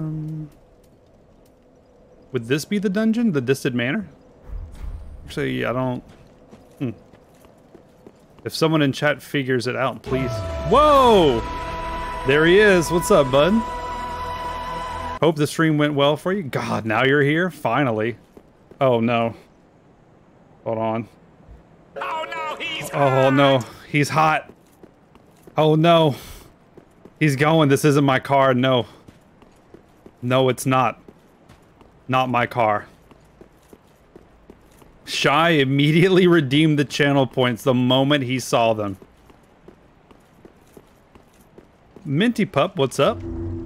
Um, would this be the dungeon? The Distant Manor? Actually, I don't... Hmm. If someone in chat figures it out, please. Whoa! There he is. What's up, bud? Hope the stream went well for you. God, now you're here? Finally. Oh, no. Hold on. Oh no, he's Oh, no. He's hot. Oh, no. He's going. This isn't my car. No. No, it's not. Not my car. Shy immediately redeemed the channel points the moment he saw them. Minty Pup, what's up?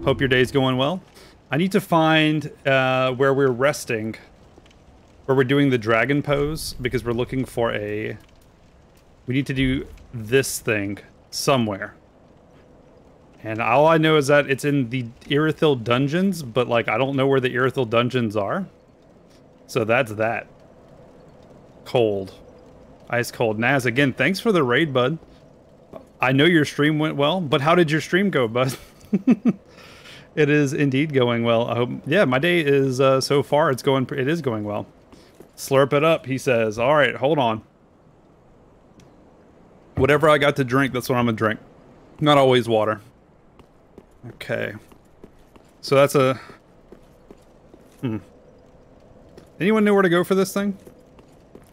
Hope your day's going well. I need to find uh, where we're resting, where we're doing the dragon pose, because we're looking for a... We need to do this thing somewhere. And all I know is that it's in the Irithyll dungeons, but like I don't know where the Irithyll dungeons are. So that's that. Cold. Ice cold. Naz, again, thanks for the raid, bud. I know your stream went well, but how did your stream go, bud? it is indeed going well. I hope. Yeah, my day is uh, so far. It's going. It is going well. Slurp it up, he says. All right, hold on. Whatever I got to drink, that's what I'm gonna drink. Not always water. Okay. So that's a... Hmm. Anyone know where to go for this thing?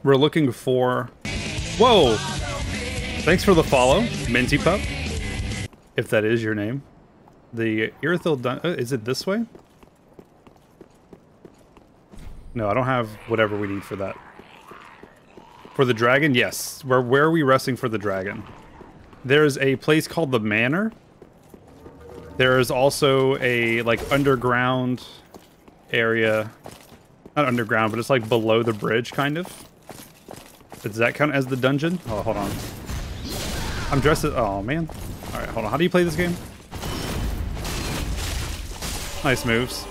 We're looking for... Whoa! Thanks for the follow, Minty Pup. If that is your name. The Irithyll dun- uh, Is it this way? No, I don't have whatever we need for that. For the dragon? Yes. Where, where are we resting for the dragon? There's a place called the Manor. There is also a like underground area, not underground, but it's like below the bridge, kind of. Does that count as the dungeon? Oh, hold on. I'm dressed as. Oh man. All right, hold on. How do you play this game? Nice moves.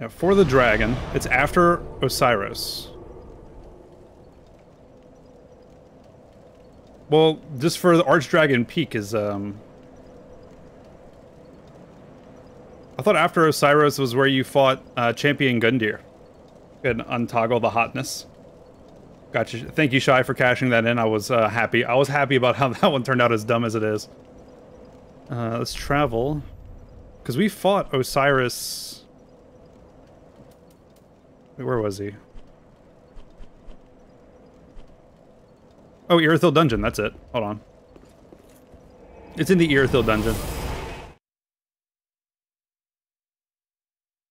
Now for the dragon, it's after Oceiros. Well, just for the Archdragon Peak is, um... I thought after Oceiros was where you fought uh, Champion Gundyr. And untoggle the hotness. Gotcha. Thank you, Shy, for cashing that in. I was uh, happy. I was happy about how that one turned out as dumb as it is. Uh, let's travel. Because we fought Oceiros... Where was he? Oh, Irithyll Dungeon, that's it. Hold on. It's in the Irithyll Dungeon.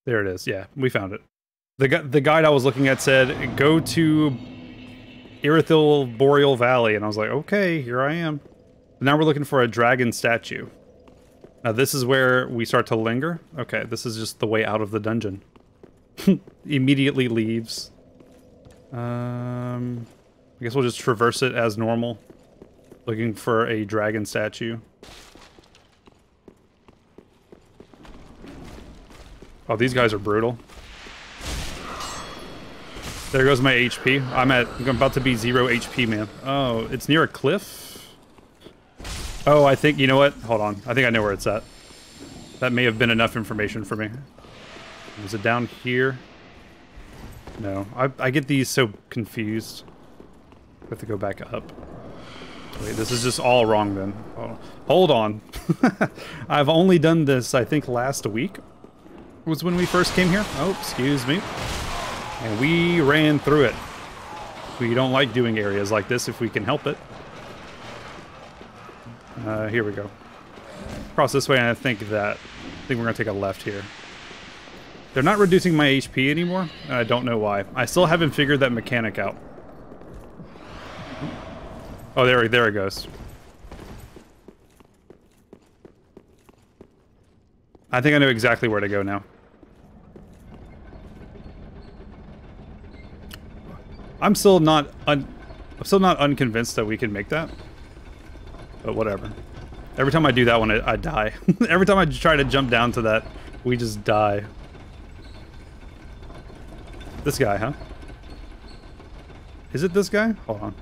There it is. Yeah, we found it. The, gu the guide I was looking at said, go to Irithyll Boreal Valley. And I was like, okay, here I am. Now we're looking for a dragon statue. Now this is where we start to linger. Okay, this is just the way out of the dungeon. Immediately leaves. Um... I guess we'll just traverse it as normal. Looking for a dragon statue. Oh, these guys are brutal. There goes my HP. I'm at I'm about to be zero HP, man. Oh, it's near a cliff? Oh, I think, you know what? Hold on. I think I know where it's at. That may have been enough information for me. Is it down here? No. I, I get these so confused. We have to go back up. Wait, this is just all wrong then. Oh, hold on. I've only done this, I think, last week was when we first came here. Oh, excuse me. And we ran through it. We don't like doing areas like this if we can help it. Uh, here we go. Cross this way, and I think that... I think we're going to take a left here. They're not reducing my HP anymore, I don't know why. I still haven't figured that mechanic out. Oh, there, there it goes. I think I know exactly where to go now. I'm still not un I'm still not unconvinced that we can make that. But whatever. Every time I do that one, I, I die. Every time I try to jump down to that, we just die. This guy, huh? Is it this guy? Hold on.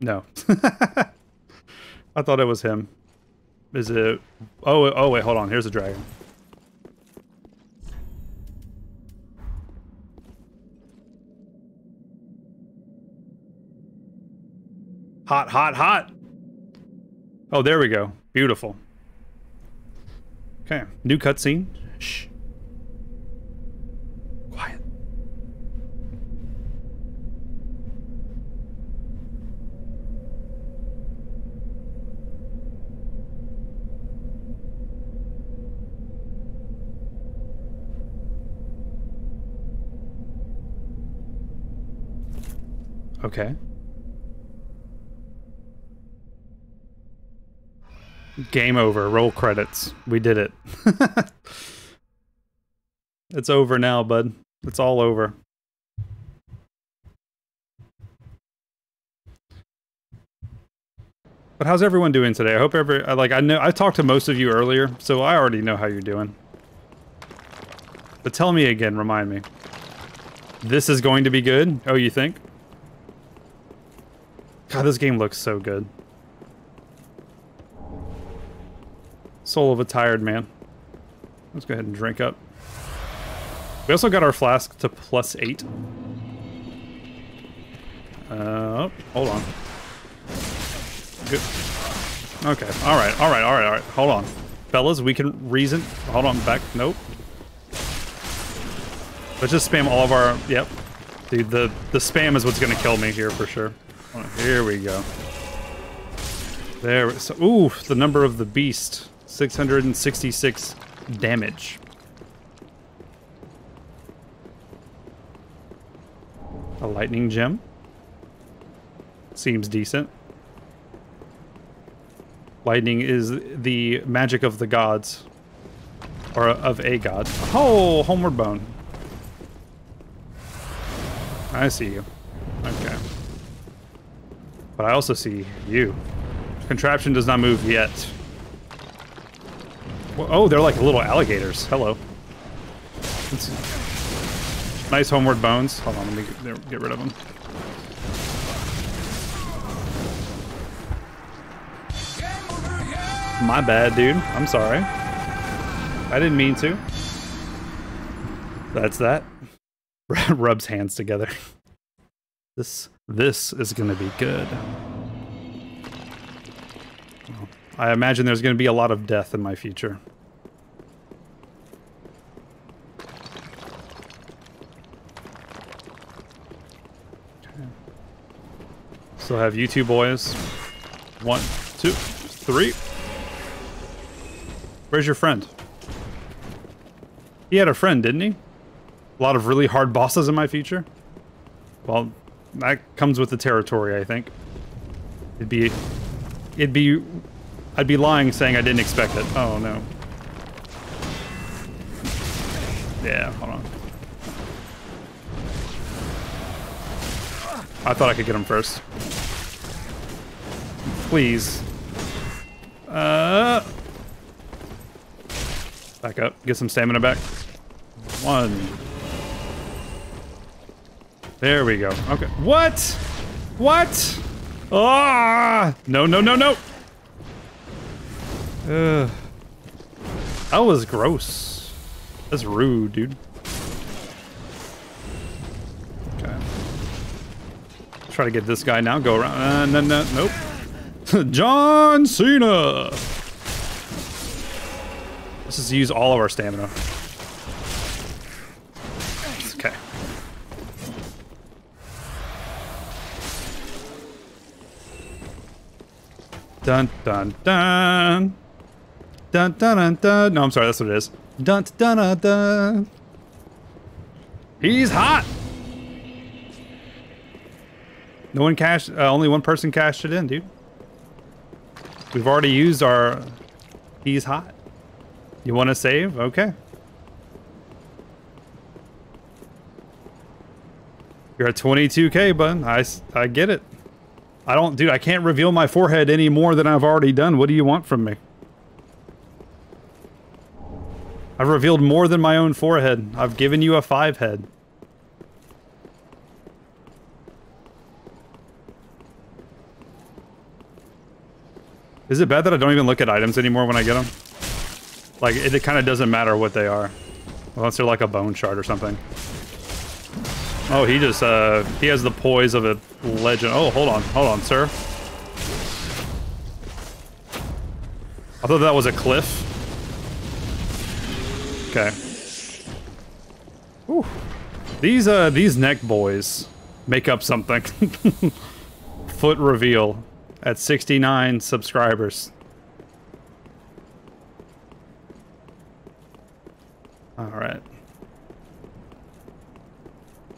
No. I thought it was him. Is it? Oh, oh wait, hold on. Here's a dragon. Hot, hot, hot. Oh, there we go. Beautiful. Okay, new cutscene. Shh. Quiet. Okay. Game over. Roll credits. We did it. it's over now, bud. It's all over. But how's everyone doing today? I hope every like I know I talked to most of you earlier, so I already know how you're doing. But tell me again, remind me. This is going to be good? Oh, you think? God, this game looks so good. Soul of a tired man. Let's go ahead and drink up. We also got our flask to plus eight. Uh, hold on. Good. Okay, alright, alright, alright, alright. Hold on. Fellas, we can reason. Hold on, back. Nope. Let's just spam all of our. Yep. Dude, the, the spam is what's gonna kill me here for sure. Here we go. There. So, ooh, the number of the beast. 666 damage. A lightning gem. Seems decent. Lightning is the magic of the gods. Or of a god. Oh, homeward bone. I see you. Okay. But I also see you. Contraption does not move yet. Oh, they're like little alligators. Hello. It's nice homeward bones. Hold on, let me get, get rid of them. My bad, dude. I'm sorry. I didn't mean to. That's that. Rubs hands together. This this is gonna be good. I imagine there's going to be a lot of death in my future. Still have you two boys. One, two, three. Where's your friend? He had a friend, didn't he? A lot of really hard bosses in my future? Well, that comes with the territory, I think. It'd be... It'd be I'd be lying saying I didn't expect it. Oh, no. Yeah, hold on. I thought I could get him first. Please. Uh... Back up. Get some stamina back. One. There we go. Okay. What? What? Ah! No, no, no, no! Ugh. That was gross. That's rude, dude. Okay. Try to get this guy now. Go around. Uh, no, no, nope. John Cena! Let's just use all of our stamina. Okay. Dun dun dun. Dun dun dun dun. No, I'm sorry, that's what it is. Dun dun dun dun. He's hot. No one cashed. Uh, only one person cashed it in, dude. We've already used our. He's hot. You want to save? Okay. You're at 22k, bud. I, I get it. I don't, dude, I can't reveal my forehead any more than I've already done. What do you want from me? I've revealed more than my own forehead. I've given you a five head. Is it bad that I don't even look at items anymore when I get them? Like, it, it kind of doesn't matter what they are. Unless they're like a bone shard or something. Oh, he just, uh, he has the poise of a legend. Oh, hold on, hold on, sir. I thought that was a cliff. Okay. Ooh. These, uh, these neck boys make up something. Foot reveal at 69 subscribers. All right.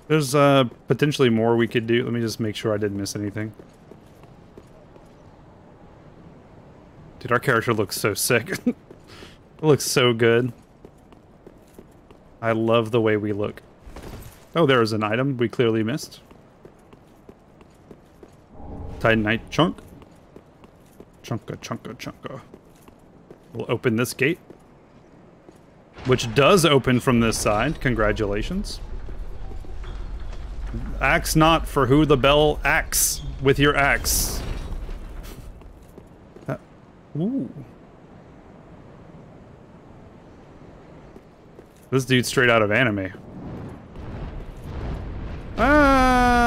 There's uh, potentially more we could do. Let me just make sure I didn't miss anything. Dude, our character looks so sick. it looks so good. I love the way we look. Oh, there is an item we clearly missed. Titanite chunk. Chunka, chunka, chunka. We'll open this gate. Which does open from this side. Congratulations. Axe not for who the bell axe with your axe. Uh, ooh. This dude's straight out of anime. Uh...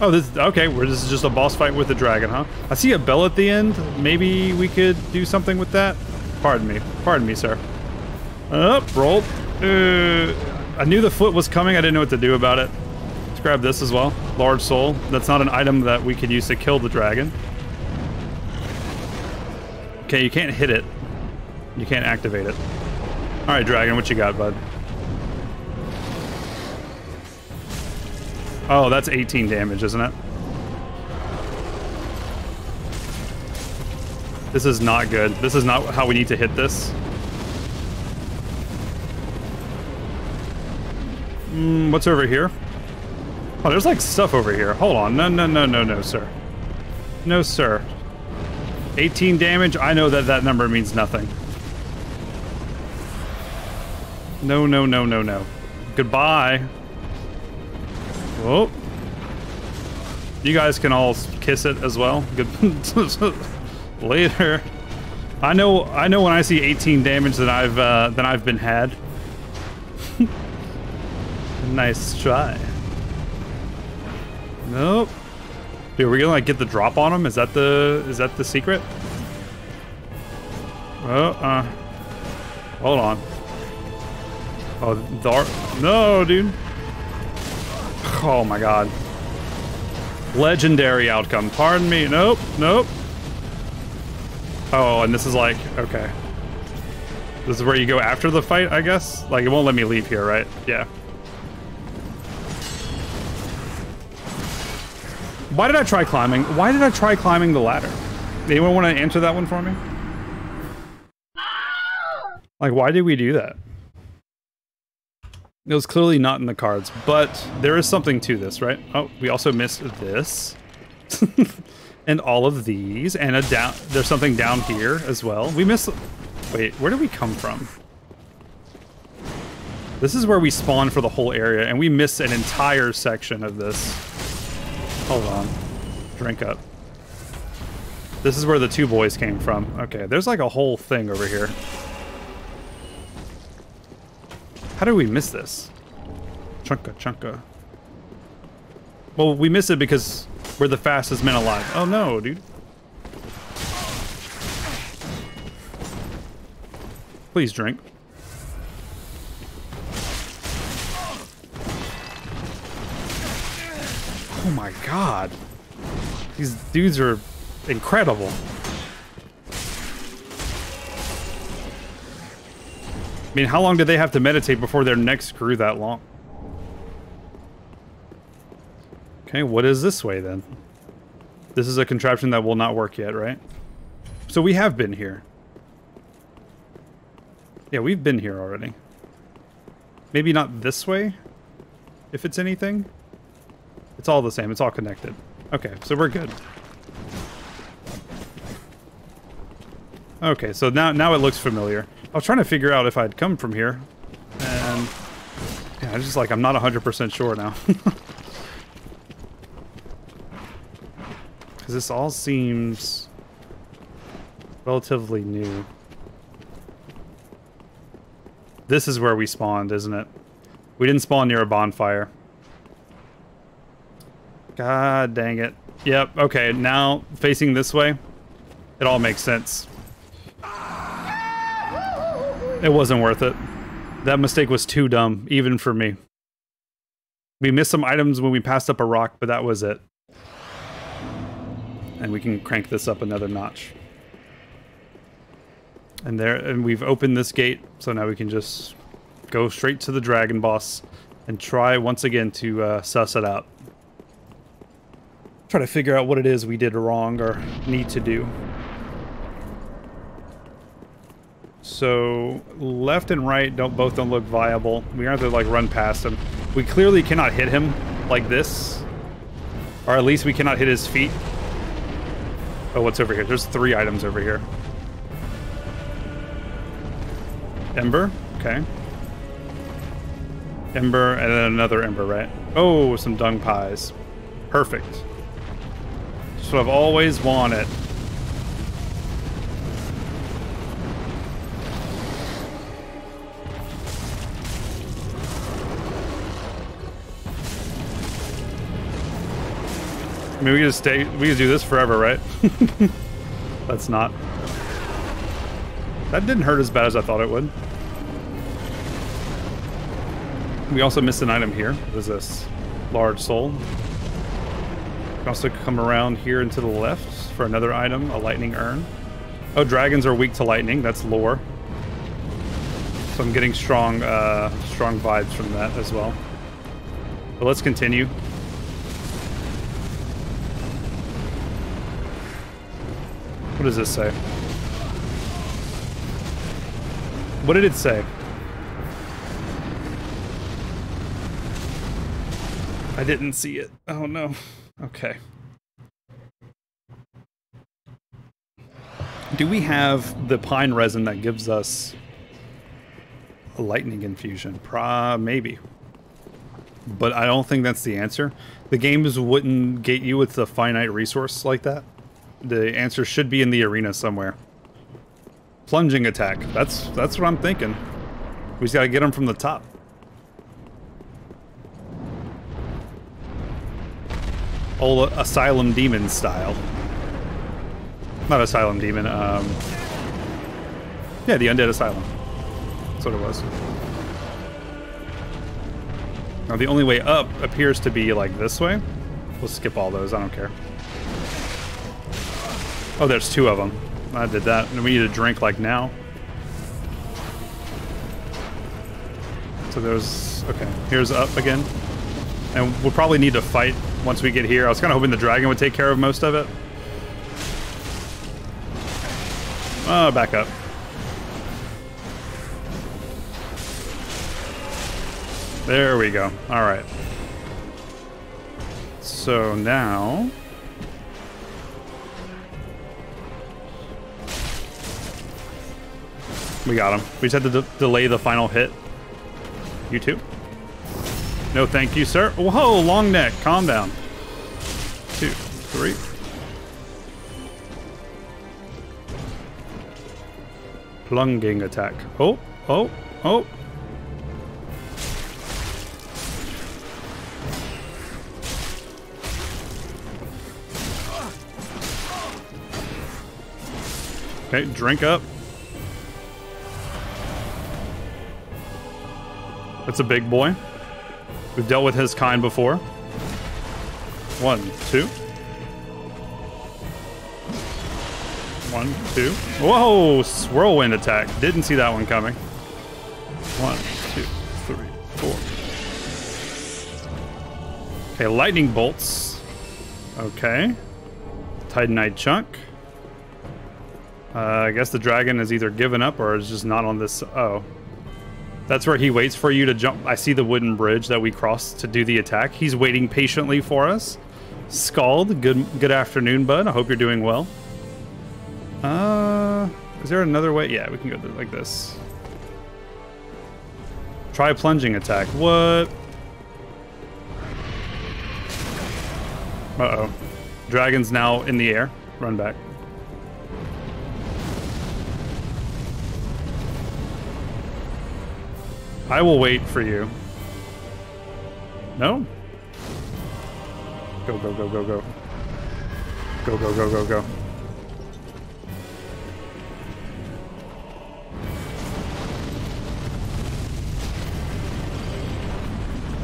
Oh, this okay. This is just a boss fight with the dragon, huh? I see a bell at the end. Maybe we could do something with that. Pardon me. Pardon me, sir. Up, oh, roll. Uh, I knew the foot was coming. I didn't know what to do about it. Let's grab this as well. Large soul. That's not an item that we could use to kill the dragon. Okay, you can't hit it. You can't activate it. All right, dragon, what you got, bud? Oh, that's 18 damage, isn't it? This is not good. This is not how we need to hit this. Mm, what's over here? Oh, there's like stuff over here. Hold on. No, no, no, no, no, sir. No, sir. 18 damage. I know that that number means nothing. No, no, no, no, no. Goodbye. Whoa. You guys can all kiss it as well. Good. Later. I know. I know when I see 18 damage that I've uh, that I've been had. nice try. Nope. Dude, are we gonna like get the drop on him? Is that the is that the secret? Oh, uh. Hold on. Oh, dark. No, dude. Oh my god. Legendary outcome. Pardon me. Nope. Nope. Oh, and this is like, okay. This is where you go after the fight, I guess? Like, it won't let me leave here, right? Yeah. Why did I try climbing? Why did I try climbing the ladder? Anyone want to answer that one for me? Like, why did we do that? It was clearly not in the cards, but there is something to this, right? Oh, we also missed this. and all of these, and a down. There's something down here as well. We missed... Wait, where did we come from? This is where we spawn for the whole area, and we missed an entire section of this. Hold on. Drink up. This is where the two boys came from. Okay, there's like a whole thing over here. How did we miss this? Chunka, chunka. Well, we miss it because we're the fastest men alive. Oh no, dude. Please drink. Oh my god. These dudes are incredible. I mean, how long did they have to meditate before their necks grew that long? Okay, what is this way then? This is a contraption that will not work yet, right? So we have been here. Yeah, we've been here already. Maybe not this way, if it's anything. It's all the same. It's all connected. Okay, so we're good. Okay, so now now it looks familiar. I was trying to figure out if I'd come from here. And yeah, I'm just like, I'm not 100% sure now. Because this all seems relatively new. This is where we spawned, isn't it? We didn't spawn near a bonfire. God dang it. Yep, okay, now facing this way, it all makes sense. It wasn't worth it. That mistake was too dumb, even for me. We missed some items when we passed up a rock, but that was it. And we can crank this up another notch. And there, and we've opened this gate, so now we can just go straight to the dragon boss and try once again to uh, suss it out. Try to figure out what it is we did wrong or need to do. So left and right don't both don't look viable. We have to like run past him. We clearly cannot hit him like this. Or at least we cannot hit his feet. Oh, what's over here? There's three items over here. Ember, okay. Ember and then another ember, right? Oh, some dung pies. Perfect. Just what I've always wanted. I mean, we can just stay, we can do this forever, right? That's not. That didn't hurt as bad as I thought it would. We also missed an item here. What is this? Large soul. We also come around here and to the left for another item, a lightning urn. Oh, dragons are weak to lightning. That's lore. So I'm getting strong, uh, strong vibes from that as well. But let's continue. What does this say? What did it say? I didn't see it. Oh no. Okay. Do we have the pine resin that gives us a lightning infusion? Pra maybe. But I don't think that's the answer. The games wouldn't get you with a finite resource like that. The answer should be in the arena somewhere. Plunging attack. That's that's what I'm thinking. We just gotta get them from the top. Old Asylum Demon style. Not Asylum Demon, um... Yeah, the Undead Asylum. That's what it was. Now the only way up appears to be like this way. We'll skip all those, I don't care. Oh, there's two of them. I did that. And we need a drink like now. So there's... Okay, here's up again. And we'll probably need to fight once we get here. I was kind of hoping the dragon would take care of most of it. Oh, back up. There we go. All right. So now... We got him. We just had to de delay the final hit. You too? No thank you, sir. Whoa, long neck. Calm down. Two, three. Plunging attack. Oh, oh, oh. Okay, drink up. That's a big boy. We've dealt with his kind before. One, two. One, two. Whoa! Whirlwind attack. Didn't see that one coming. One, two, three, four. Okay, lightning bolts. Okay. Titanite chunk. Uh, I guess the dragon has either given up or is just not on this. Oh. That's where he waits for you to jump. I see the wooden bridge that we crossed to do the attack. He's waiting patiently for us. Scald, good good afternoon, bud. I hope you're doing well. Uh, is there another way? Yeah, we can go like this. Try plunging attack. What? Uh-oh. Dragon's now in the air. Run back. I will wait for you. No? Go, go, go, go, go. Go, go, go, go, go.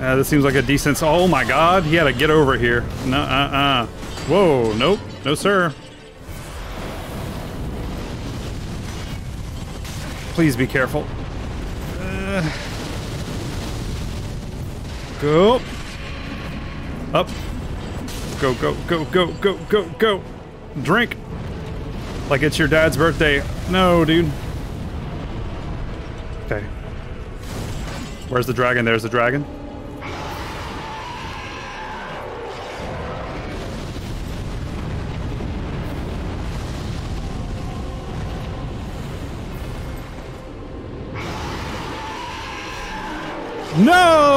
Uh, this seems like a decent... Oh my god, he had to get over here. No, uh-uh. Whoa, nope. No, sir. Please be careful. Uh, go. Up. Go, go, go, go, go, go, go. Drink. Like it's your dad's birthday. No, dude. Okay. Where's the dragon? There's the dragon. No,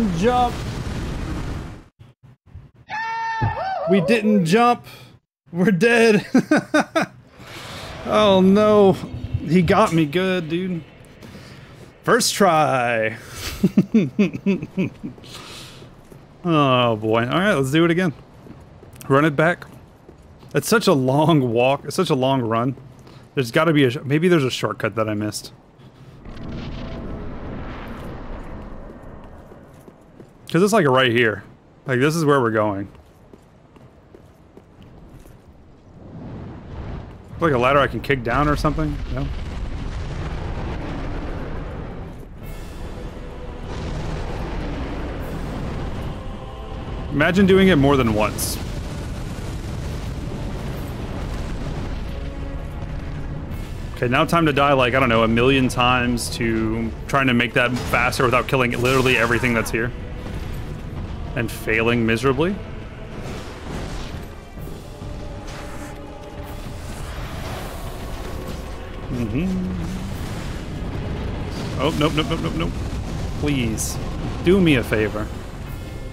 didn't jump. We didn't jump. We're dead. oh no. He got me good, dude. First try. oh boy. All right, let's do it again. Run it back. It's such a long walk. It's such a long run. There's got to be a... Maybe there's a shortcut that I missed. Because it's like right here. Like this is where we're going. Like a ladder I can kick down or something? No? Imagine doing it more than once. Okay, now time to die like, I don't know, a million times to trying to make that faster without killing literally everything that's here and failing miserably. Mm-hmm. Oh, nope, nope, nope, nope, nope. Please, do me a favor.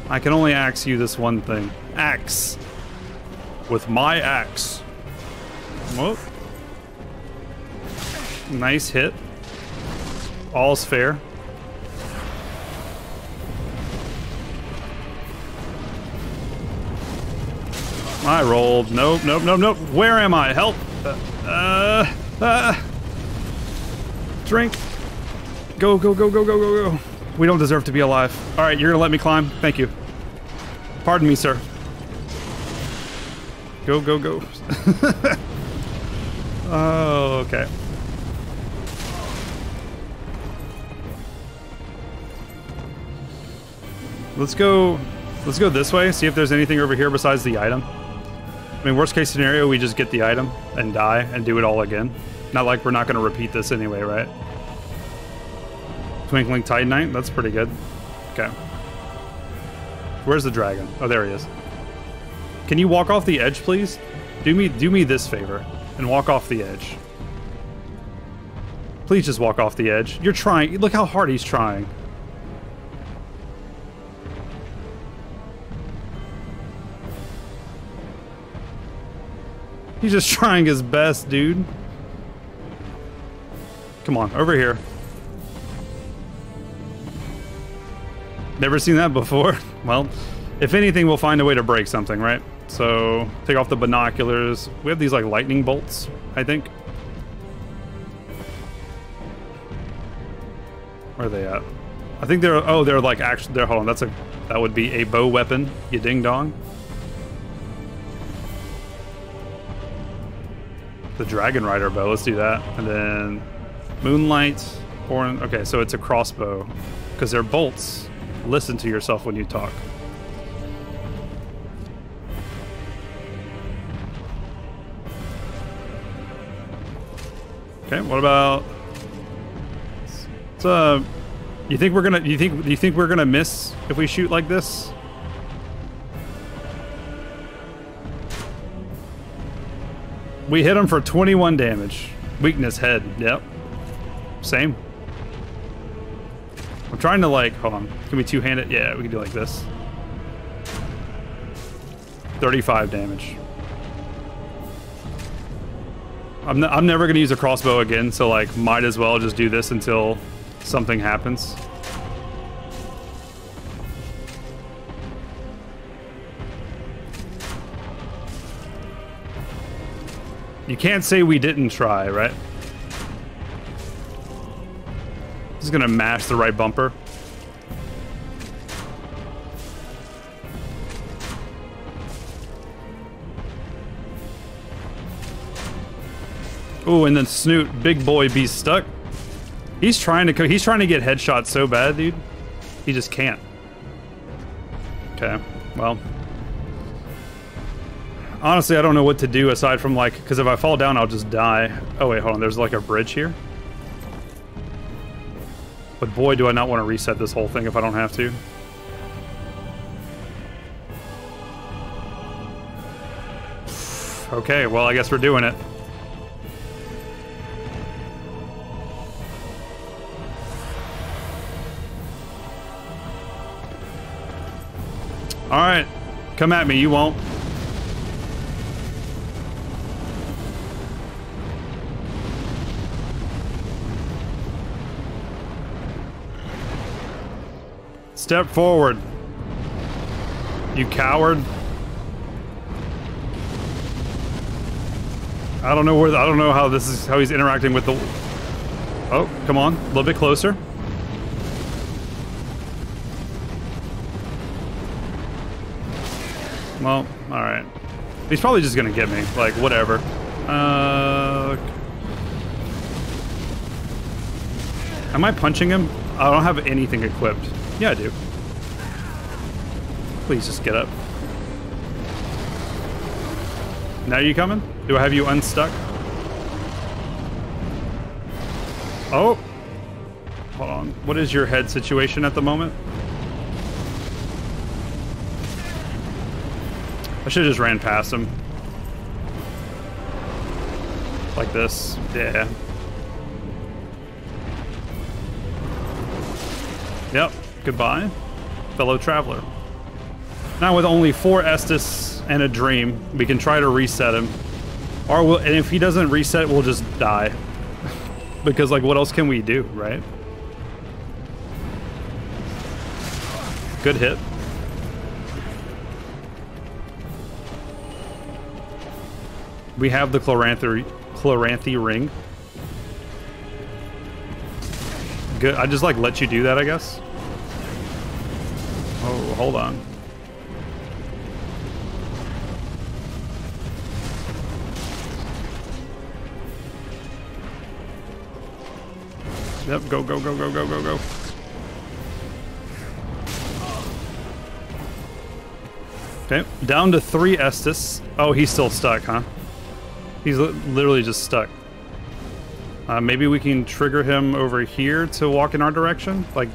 I can only axe you this one thing. Axe. With my axe. Whoa. Nice hit. All's fair. I rolled. Nope, nope, nope, nope. Where am I? Help. Uh, uh, drink. Go, go, go, go, go, go, go. We don't deserve to be alive. All right, you're gonna let me climb? Thank you. Pardon me, sir. Go, go, go. oh, okay. Let's go, let's go this way, see if there's anything over here besides the item. I mean, worst case scenario, we just get the item and die and do it all again. Not like we're not going to repeat this anyway, right? Twinkling Titanite, that's pretty good. Okay. Where's the dragon? Oh, there he is. Can you walk off the edge, please? Do me, do me this favor and walk off the edge. Please just walk off the edge. You're trying. Look how hard he's trying. He's just trying his best, dude. Come on, over here. Never seen that before. Well, if anything, we'll find a way to break something, right? So, take off the binoculars. We have these, like, lightning bolts, I think. Where are they at? I think they're, oh, they're, like, actually, they're, hold on, that's a, that would be a bow weapon, you ding-dong. The Dragon Rider bow. Let's do that. And then Moonlight, or okay, so it's a crossbow because they're bolts. Listen to yourself when you talk. Okay, what about? So, uh, you think we're gonna? You think? Do you think we're gonna miss if we shoot like this? We hit him for 21 damage. Weakness head. Yep. Same. I'm trying to like, hold on. Can we two-hand it? Yeah, we can do like this. 35 damage. I'm, I'm never going to use a crossbow again, so like might as well just do this until something happens. You can't say we didn't try, right? Just gonna mash the right bumper. Oh, and then Snoot, big boy, be stuck. He's trying to he's trying to get headshot so bad, dude. He just can't. Okay, well, Honestly, I don't know what to do aside from like, because if I fall down, I'll just die. Oh wait, hold on, there's like a bridge here. But boy, do I not want to reset this whole thing if I don't have to. Okay, well, I guess we're doing it. Alright, come at me, you won't. Step forward. You coward. I don't know where I don't know how this is how he's interacting with the Oh, come on. A little bit closer. Well, all right. He's probably just going to get me. Like whatever. Uh Am I punching him? I don't have anything equipped. Yeah, I do. Please just get up. Now you coming? Do I have you unstuck? Oh! Hold on. What is your head situation at the moment? I should have just ran past him. Like this. Yeah. Yep. Goodbye, fellow traveler. Now with only four Estus and a Dream, we can try to reset him. Or we'll, and if he doesn't reset, we'll just die. because like what else can we do, right? Good hit. We have the Chloranthy, Chloranthy ring. Good. I just like let you do that, I guess. Hold on. Yep, go, go, go, go, go, go, go. Okay, down to three Estus. Oh, he's still stuck, huh? He's li literally just stuck. Uh, maybe we can trigger him over here to walk in our direction? Like,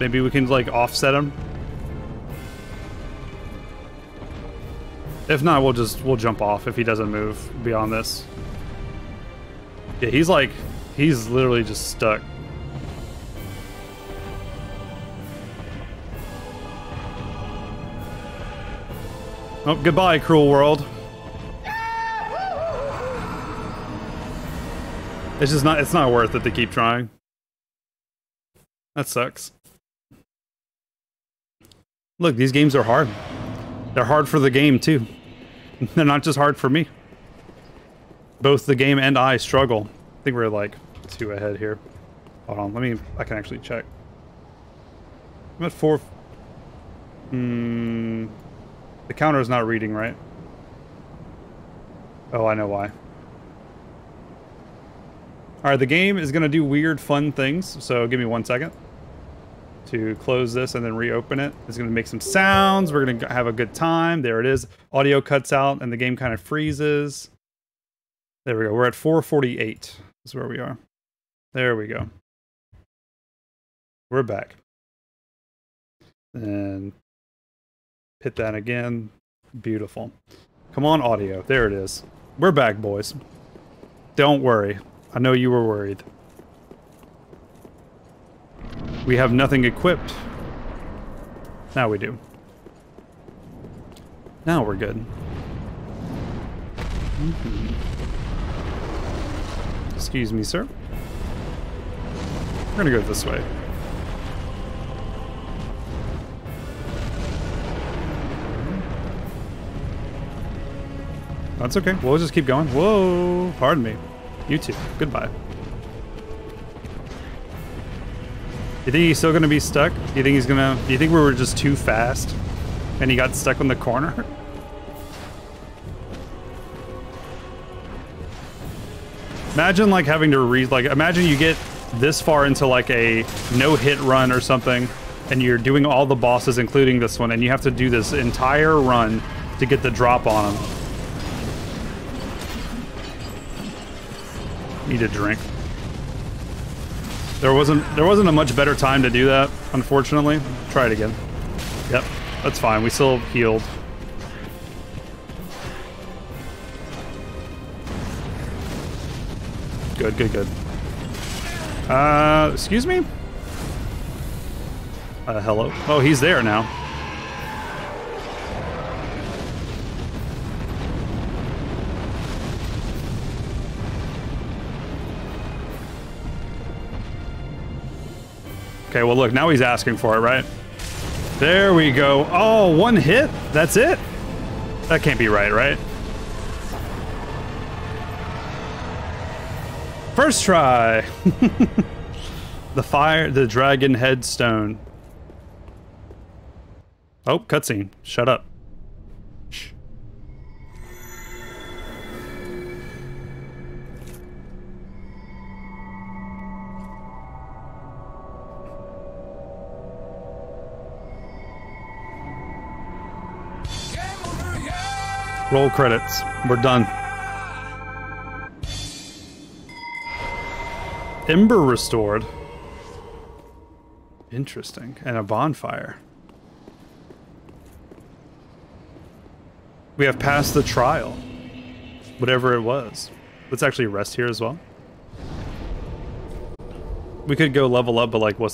Maybe we can, like, offset him. If not, we'll just, we'll jump off if he doesn't move beyond this. Yeah, he's like, he's literally just stuck. Oh, goodbye, cruel world. It's just not, it's not worth it to keep trying. That sucks. Look, these games are hard. They're hard for the game, too. They're not just hard for me. Both the game and I struggle. I think we're like two ahead here. Hold on, let me, I can actually check. I'm at four. Hmm. The counter is not reading, right? Oh, I know why. All right, the game is going to do weird, fun things, so give me one second to close this and then reopen it. It's to make some sounds. We're to have a good time. There it is. Audio cuts out and the game kind of freezes. There we go. We're at 448. This is where we are. There we go. We're back. And hit that again. Beautiful. Come on, audio. There it is. We're back, boys. Don't worry. I know you were worried. We have nothing equipped. Now we do. Now we're good. Mhm. Excuse me, sir. We're gonna go this way. That's okay. We'll just keep going. Whoa, pardon me. You too. Goodbye. You think he's still gonna be stuck? You think he's gonna? You think we were just too fast, and he got stuck in the corner? Imagine like having to read like imagine you get this far into like a no hit run or something and you're doing all the bosses including this one and you have to do this entire run to get the drop on them. Need a drink. There wasn't there wasn't a much better time to do that, unfortunately. Try it again. Yep, that's fine. We still healed. Good, good, good. Uh, excuse me? Uh, hello? Oh, he's there now. Okay, well look, now he's asking for it, right? There we go. Oh, one hit? That's it? That can't be right, right? First try. the fire, the dragon headstone. Oh, cutscene. Shut up. Roll credits. We're done. Ember restored. Interesting. And a bonfire. We have passed the trial. Whatever it was. Let's actually rest here as well. We could go level up, but like, what's